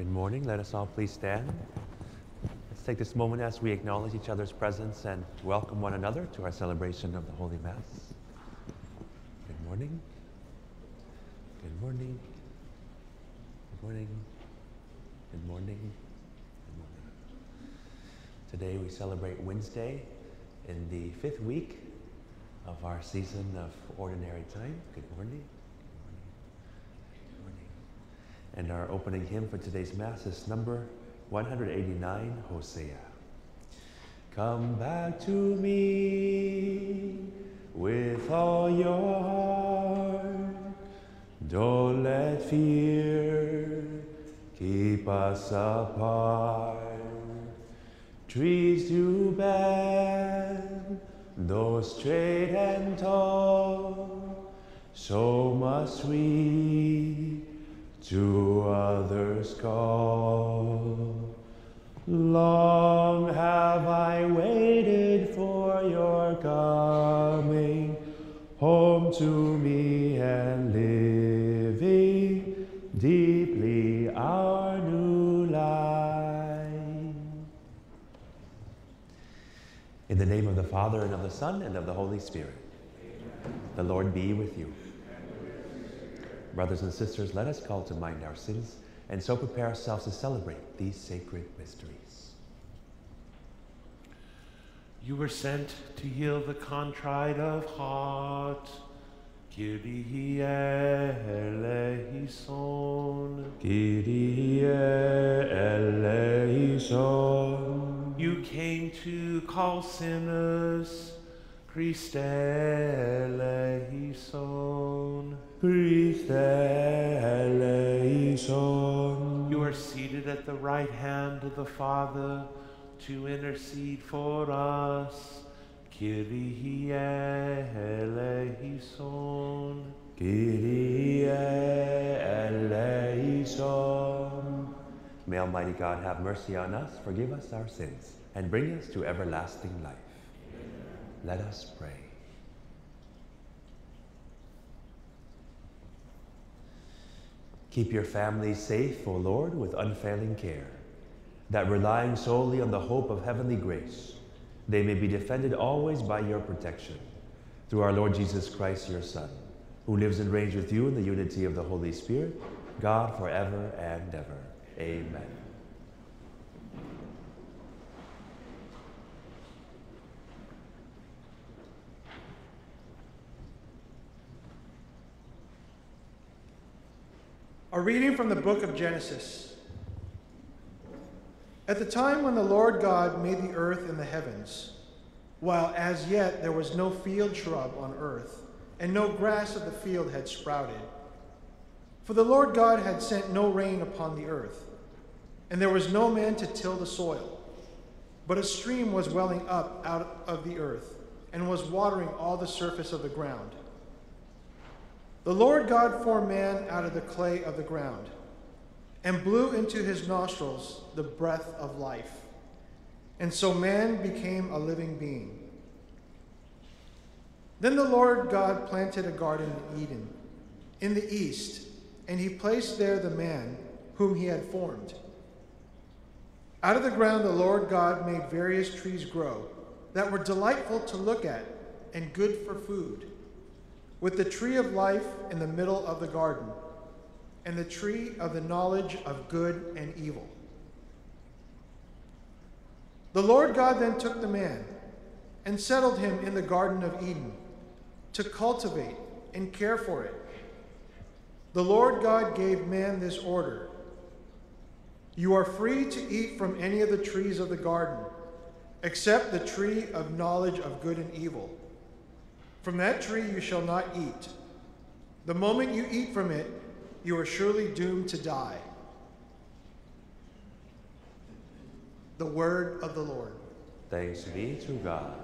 Good morning. Let us all please stand. Let's take this moment as we acknowledge each other's presence and welcome one another to our celebration of the Holy Mass. Good morning. Good morning. Good morning. Good morning. Good morning. Today we celebrate Wednesday in the fifth week of our season of ordinary time. Good morning. Good morning. And our opening hymn for today's Mass is number 189, Hosea. Come back to me with all your heart. Don't let fear keep us apart. Trees do bend, though straight and tall, so must we to others call. Long have I waited for your coming home to me and living deeply our new life. In the name of the Father and of the Son and of the Holy Spirit. The Lord be with you. Brothers and sisters, let us call to mind our sins and so prepare ourselves to celebrate these sacred mysteries. You were sent to heal the contrite of heart. Kyrie eleison. Kyrie eleison. You came to call sinners. Christe eleison. Christe eleison. You are seated at the right hand of the Father to intercede for us. Kyrie eleison. Kyrie eleison. May Almighty God have mercy on us, forgive us our sins, and bring us to everlasting life. Let us pray. Keep your families safe, O Lord, with unfailing care, that relying solely on the hope of heavenly grace, they may be defended always by your protection. Through our Lord Jesus Christ, your Son, who lives and reigns with you in the unity of the Holy Spirit, God forever and ever. Amen. A reading from the book of Genesis. At the time when the Lord God made the earth and the heavens, while as yet there was no field shrub on earth, and no grass of the field had sprouted, for the Lord God had sent no rain upon the earth, and there was no man to till the soil, but a stream was welling up out of the earth, and was watering all the surface of the ground. The Lord God formed man out of the clay of the ground and blew into his nostrils the breath of life. And so man became a living being. Then the Lord God planted a garden in Eden, in the east, and he placed there the man whom he had formed. Out of the ground the Lord God made various trees grow that were delightful to look at and good for food with the tree of life in the middle of the garden, and the tree of the knowledge of good and evil. The Lord God then took the man and settled him in the Garden of Eden to cultivate and care for it. The Lord God gave man this order You are free to eat from any of the trees of the garden, except the tree of knowledge of good and evil. From that tree you shall not eat. The moment you eat from it, you are surely doomed to die. The word of the Lord. Thanks be to God.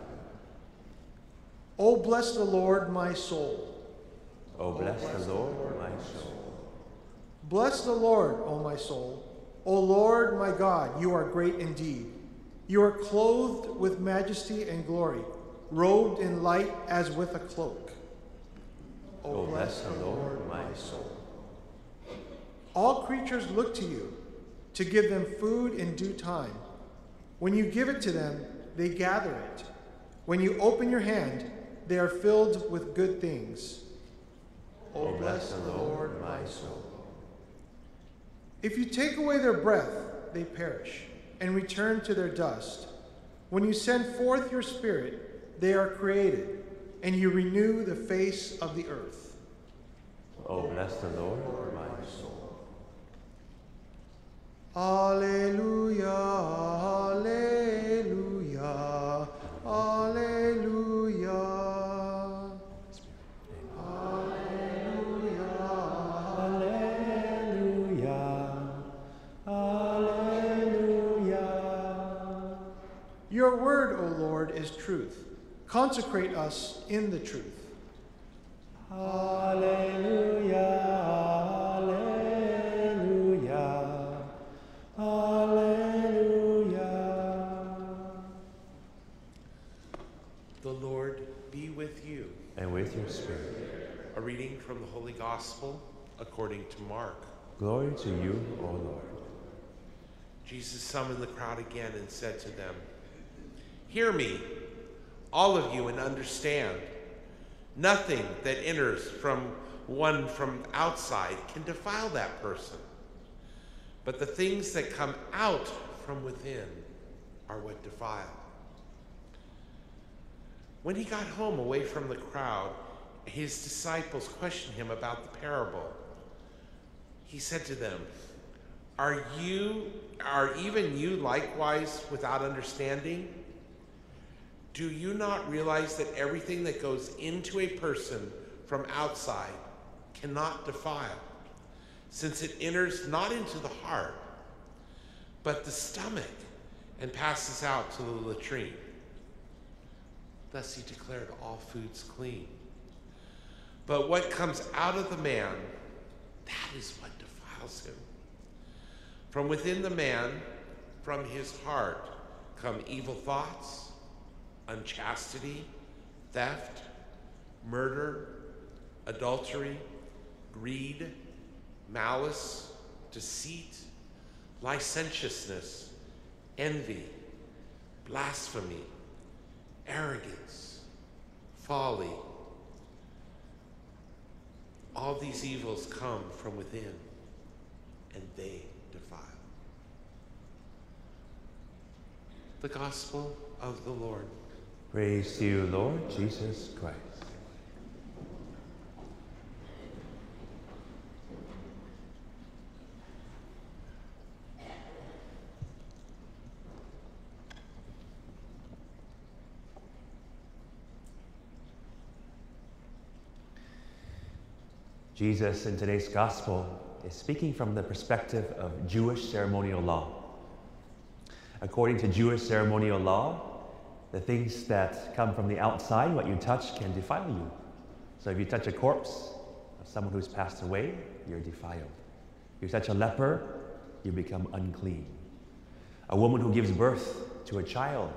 Oh, bless the Lord, my soul. Oh, bless the Lord, my soul. Bless the Lord, O my soul. O Lord, my God, you are great indeed. You are clothed with majesty and glory, robed in light as with a cloak. Oh, bless the Lord, my soul. All creatures look to you, to give them food in due time. When you give it to them, they gather it. When you open your hand, they are filled with good things. Oh, bless the Lord, my soul. If you take away their breath, they perish and return to their dust. When you send forth your spirit, they are created, and you renew the face of the earth. Oh, bless the Lord, my soul. Alleluia, Alleluia, Alleluia. Alleluia. Alleluia. Your word, O Lord, is truth. Consecrate us in the truth. Alleluia. Alleluia. Alleluia. The Lord be with you. And with your spirit. A reading from the Holy Gospel according to Mark. Glory to you, O Lord. Jesus summoned the crowd again and said to them, Hear me, all of you, and understand. Nothing that enters from one from outside can defile that person. But the things that come out from within are what defile. When he got home away from the crowd, his disciples questioned him about the parable. He said to them, Are you, are even you likewise without understanding? Do you not realize that everything that goes into a person from outside cannot defile, since it enters not into the heart, but the stomach, and passes out to the latrine? Thus he declared all foods clean. But what comes out of the man, that is what defiles him. From within the man, from his heart, come evil thoughts, unchastity, theft, murder, adultery, greed, malice, deceit, licentiousness, envy, blasphemy, arrogance, folly. All these evils come from within, and they defile. The Gospel of the Lord. Praise to you, Lord Jesus Christ. Jesus in today's gospel is speaking from the perspective of Jewish ceremonial law. According to Jewish ceremonial law, the things that come from the outside, what you touch, can defile you. So if you touch a corpse of someone who's passed away, you're defiled. If you touch a leper, you become unclean. A woman who gives birth to a child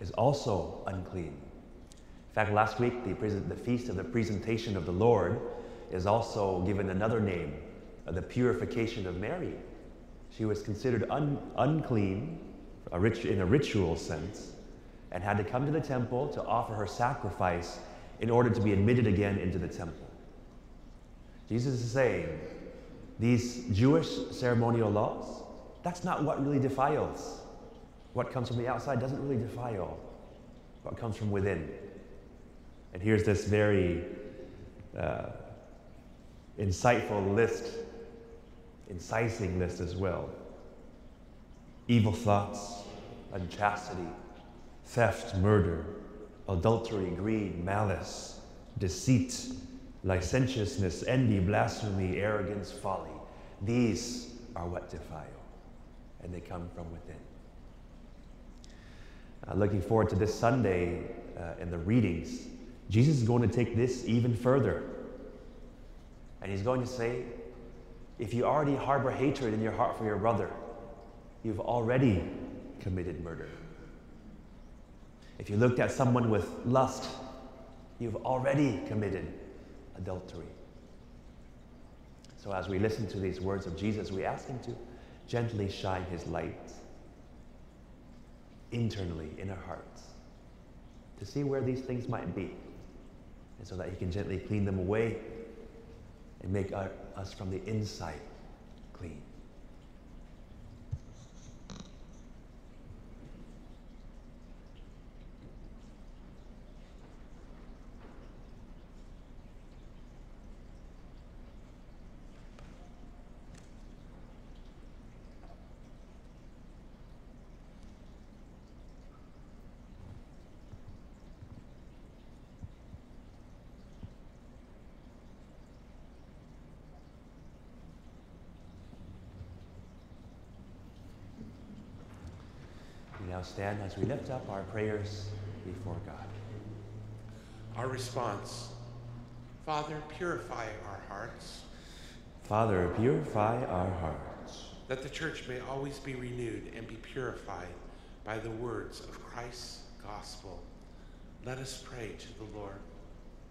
is also unclean. In fact, last week, the, the feast of the presentation of the Lord is also given another name, uh, the purification of Mary. She was considered un- unclean a in a ritual sense and had to come to the temple to offer her sacrifice in order to be admitted again into the temple. Jesus is saying these Jewish ceremonial laws, that's not what really defiles. What comes from the outside doesn't really defile what comes from within. And here's this very uh, insightful list, incising list as well. Evil thoughts, unchastity, theft, murder, adultery, greed, malice, deceit, licentiousness, envy, blasphemy, arrogance, folly. These are what defile, and they come from within. Uh, looking forward to this Sunday uh, in the readings, Jesus is going to take this even further. And he's going to say, if you already harbor hatred in your heart for your brother, you've already committed murder. If you looked at someone with lust, you've already committed adultery. So, as we listen to these words of Jesus, we ask Him to gently shine his light internally in our hearts to see where these things might be, and so that he can gently clean them away and make our, us from the inside clean. Stand as we lift up our prayers before God. Our response Father, purify our hearts, Father, purify our hearts, that the church may always be renewed and be purified by the words of Christ's gospel. Let us pray to the Lord.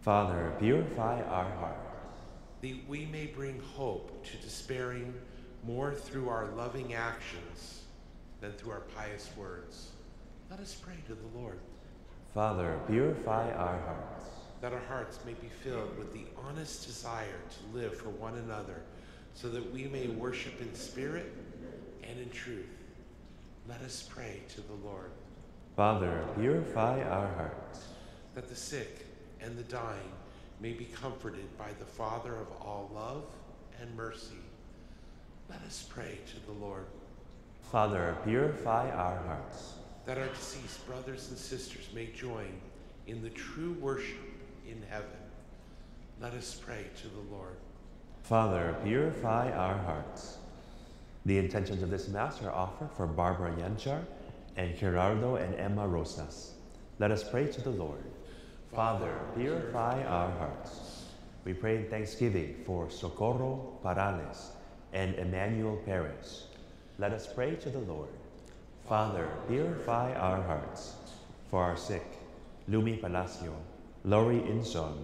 Father, purify our hearts, that we may bring hope to despairing more through our loving actions than through our pious words. Let us pray to the Lord. Father, purify our hearts, that our hearts may be filled with the honest desire to live for one another, so that we may worship in spirit and in truth. Let us pray to the Lord. Father, purify our hearts, that the sick and the dying may be comforted by the Father of all love and mercy. Let us pray to the Lord. Father, purify our hearts, that our deceased brothers and sisters may join in the true worship in heaven. Let us pray to the Lord. Father, purify our hearts. The intentions of this Mass are offered for Barbara Yanchar and Gerardo and Emma Rosas. Let us pray to the Lord. Father, purify our hearts. We pray in thanksgiving for Socorro Parales and Emmanuel Perez. Let us pray to the Lord. Father, purify our hearts. For our sick, Lumi Palacio, Lori Inson,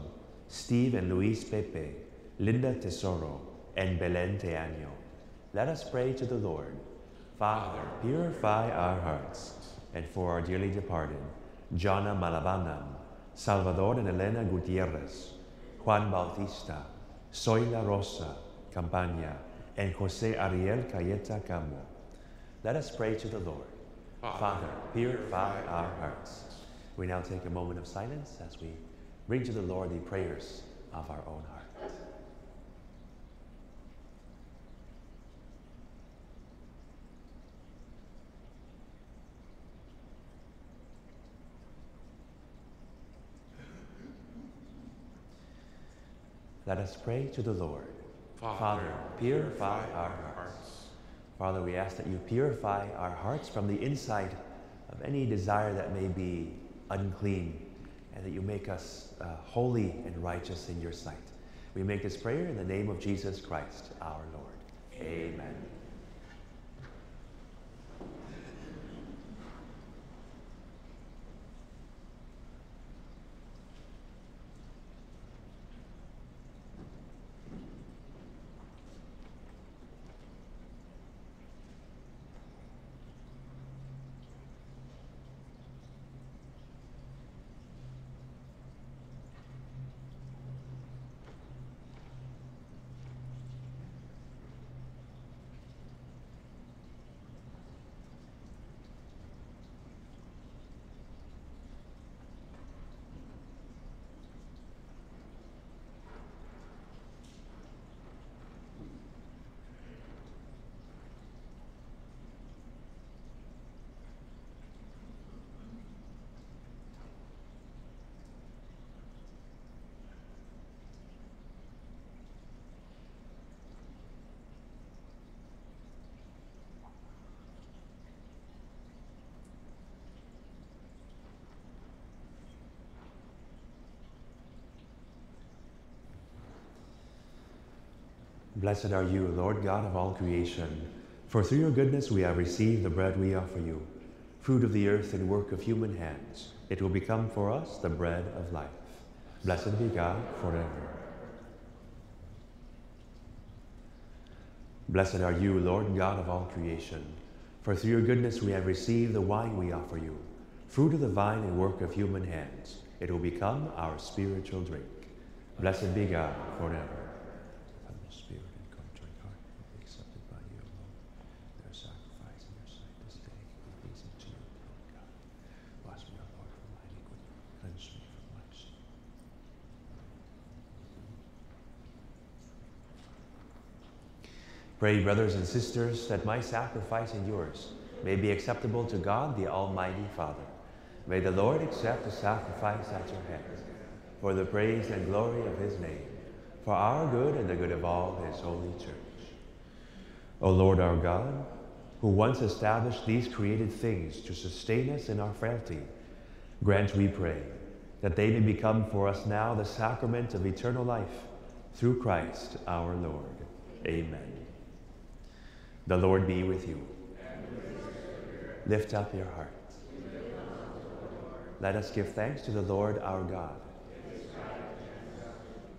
Steve and Luis Pepe, Linda Tesoro, and Belen Teaño. Let us pray to the Lord. Father, purify our hearts. And for our dearly departed, Jana Malabanam, Salvador and Elena Gutierrez, Juan Bautista, Zoila Rosa Campaña, and Jose Ariel Cayeta Camo. Let us pray to the Lord. Father, purify our hearts. We now take a moment of silence as we bring to the Lord the prayers of our own hearts. Let us pray to the Lord. Father, purify our hearts. Father, we ask that you purify our hearts from the inside of any desire that may be unclean, and that you make us uh, holy and righteous in your sight. We make this prayer in the name of Jesus Christ, our Lord. Amen. Blessed are you, Lord God of all creation, for through your goodness we have received the bread we offer you, fruit of the earth and work of human hands. It will become for us the bread of life. Blessed be God forever. Blessed are you, Lord God of all creation, for through your goodness we have received the wine we offer you, fruit of the vine and work of human hands. It will become our spiritual drink. Blessed be God forever. Spirit and contrite heart will be accepted by you alone. Their sacrifice in your sight this day be pleasing to you, Lord God. Wash me, O Lord, from my iniquity. Cleanse me from my sin. Pray, brothers and sisters, that my sacrifice and yours may be acceptable to God, the Almighty Father. May the Lord accept the sacrifice at your hands for the praise and glory of his name, for our good and the good of all his holy church. O Lord our God, who once established these created things to sustain us in our frailty, grant, we pray, that they may become for us now the sacrament of eternal life through Christ our Lord. Amen. The Lord be with you. Lift up your hearts. Let us give thanks to the Lord our God.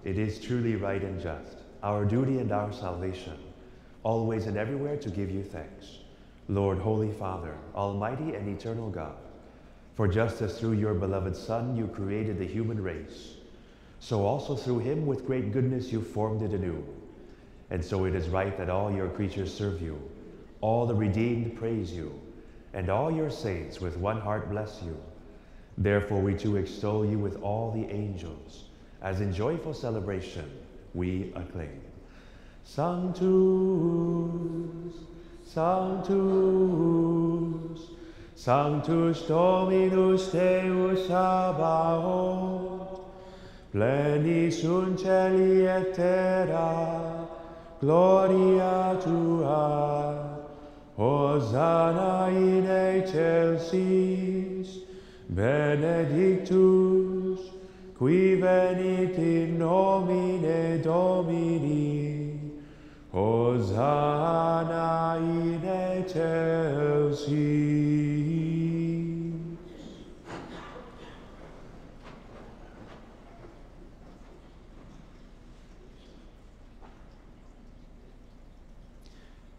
It is truly right and just, our duty and our salvation, always and everywhere to give you thanks. Lord, Holy Father, Almighty and eternal God, for just as through your beloved Son you created the human race, so also through him with great goodness you formed it anew. And so it is right that all your creatures serve you, all the redeemed praise you, and all your saints with one heart bless you. Therefore we too extol you with all the angels, as in joyful celebration we acclaim. Sanctus, Sanctus, Sanctus Dominus Deus Sabaoth, pleni sunt celi et terra, gloria tua hosanna in excelsis benedictus qui venit in nomine domini hosanna in excelsis.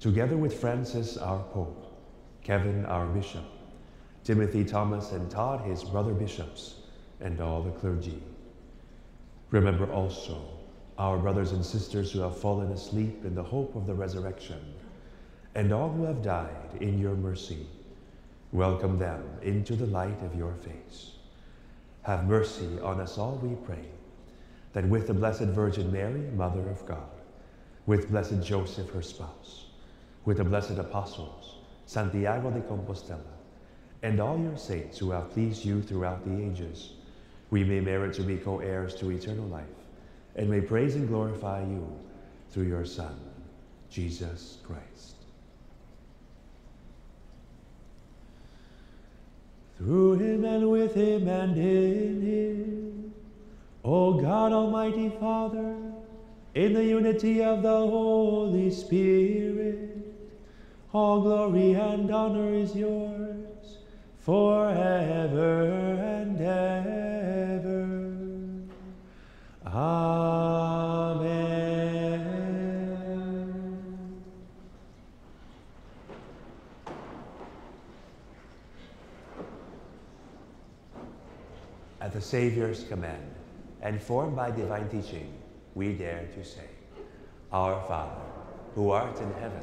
together with Francis, our Pope, Kevin, our Bishop, Timothy, Thomas, and Todd, his brother bishops, and all the clergy. Remember also our brothers and sisters who have fallen asleep in the hope of the resurrection, and all who have died in your mercy. Welcome them into the light of your face. Have mercy on us all, we pray, that with the Blessed Virgin Mary, Mother of God, with blessed Joseph, her spouse, with the blessed apostles, Santiago de Compostela, and all your saints who have pleased you throughout the ages, we may merit to be co heirs to eternal life, and may praise and glorify you through your Son, Jesus Christ. Through him and with him and in him, O God Almighty Father, in the unity of the Holy Spirit, all glory and honor is yours forever and ever. Amen. At the Savior's command, and formed by divine teaching, we dare to say, Our Father, who art in heaven,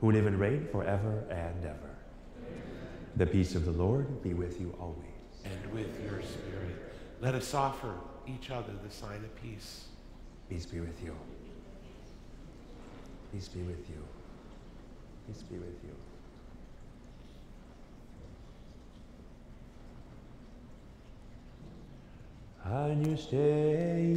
who live and reign forever and ever. The peace of the Lord be with you always. And with your spirit, let us offer each other the sign of peace. Peace be with you. Peace be with you. Peace be with you. Agnus Dei,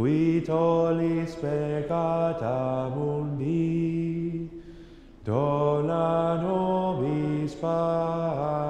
qui tollis peccata mundi, dona nobis pacem.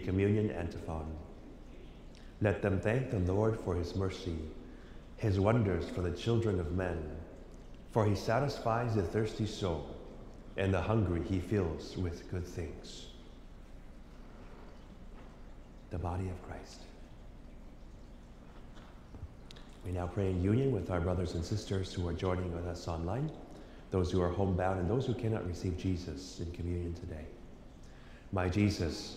Communion Antiphon. Let them thank the Lord for his mercy, his wonders for the children of men. For he satisfies the thirsty soul, and the hungry he fills with good things. The body of Christ. We now pray in union with our brothers and sisters who are joining with us online, those who are homebound, and those who cannot receive Jesus in communion today. My Jesus,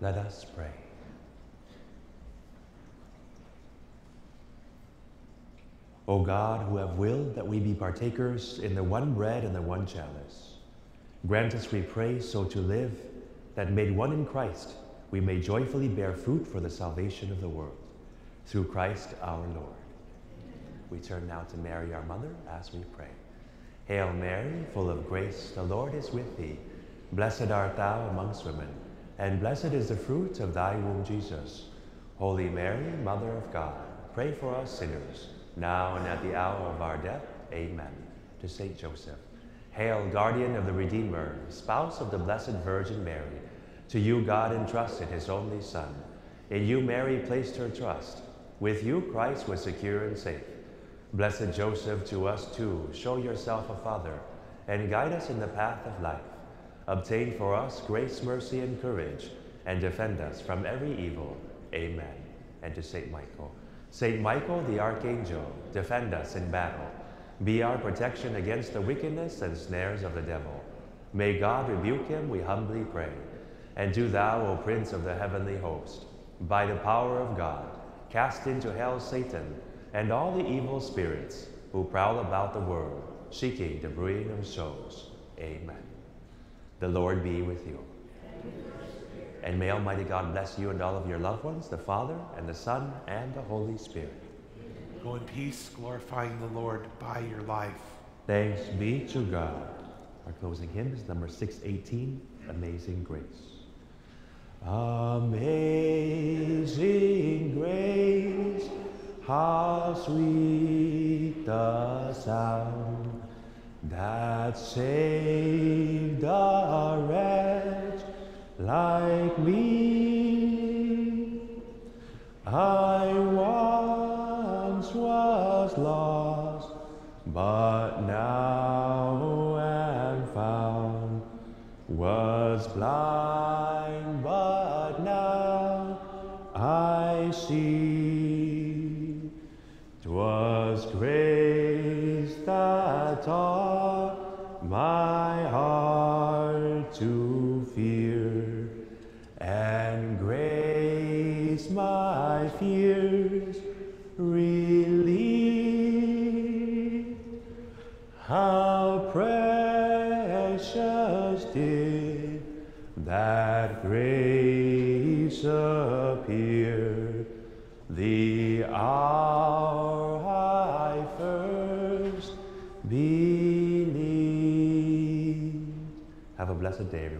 Let us pray. O God, who have willed that we be partakers in the one bread and the one chalice, grant us, we pray, so to live that made one in Christ, we may joyfully bear fruit for the salvation of the world. Through Christ our Lord. We turn now to Mary, our mother, as we pray. Hail Mary, full of grace, the Lord is with thee. Blessed art thou amongst women, and blessed is the fruit of thy womb, Jesus. Holy Mary, Mother of God, pray for us sinners, now and at the hour of our death. Amen. To Saint Joseph. Hail, guardian of the Redeemer, spouse of the Blessed Virgin Mary. To you God entrusted his only Son. In you Mary placed her trust. With you Christ was secure and safe. Blessed Joseph, to us too, show yourself a father, and guide us in the path of life. Obtain for us grace, mercy, and courage, and defend us from every evil. Amen. And to Saint Michael. Saint Michael, the archangel, defend us in battle. Be our protection against the wickedness and snares of the devil. May God rebuke him, we humbly pray. And do thou, O Prince of the heavenly host, by the power of God, cast into hell Satan and all the evil spirits who prowl about the world, seeking the ruin of souls. Amen. The Lord be with you. And may Almighty God bless you and all of your loved ones, the Father, and the Son, and the Holy Spirit. Go in peace, glorifying the Lord by your life. Thanks be to God. Our closing hymn is number 618, Amazing Grace. Amazing grace, how sweet the sound that saved a wretch like me. I once was lost, but a day.